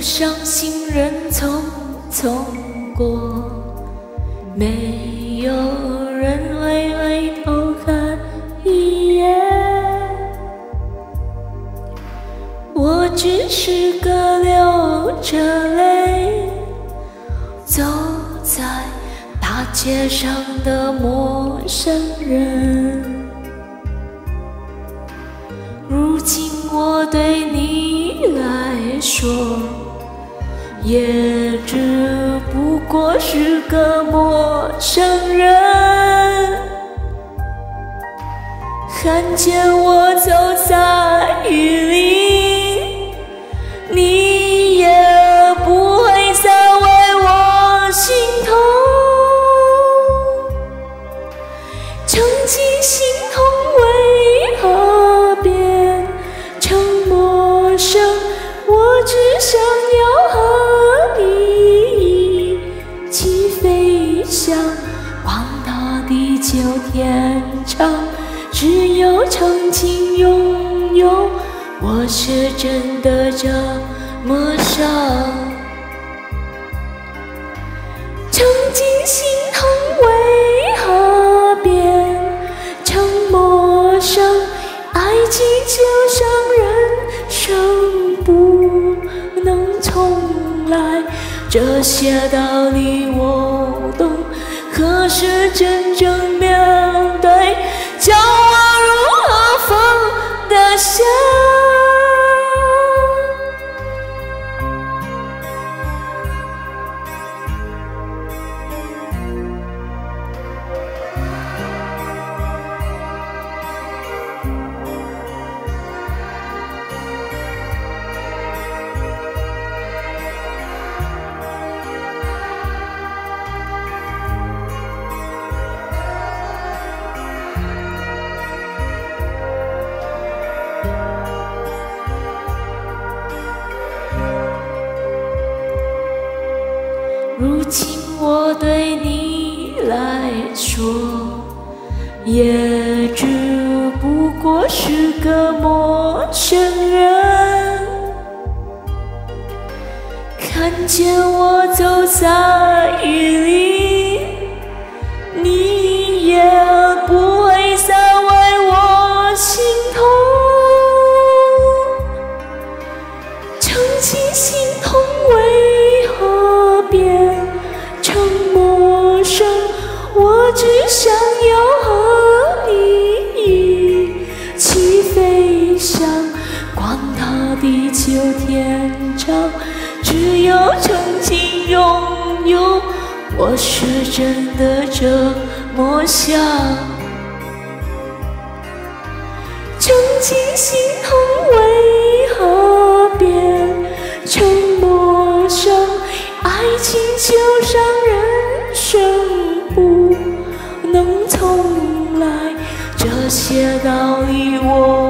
路上行人匆匆过，没有人会回头看一眼。我只是个流着泪走在大街上的陌生人。如今我对你来说，也只不过是个陌生人。看见我走在雨里，你也不会再为我心痛。曾经心痛，为何变成陌生？我只想地久天长。只有曾经拥有，我是真的这么伤。曾经心痛，为何变成陌生？爱情就像人生不能重来，这些道理我，是真正面对。如今我对你来说，也只不过是个陌生人。看见我走在雨里，你也不会再为我心痛。曾经心痛，为只要曾经拥有我是真的这么想。曾经心痛为何变成陌生爱情就像人生不能重来这些道理我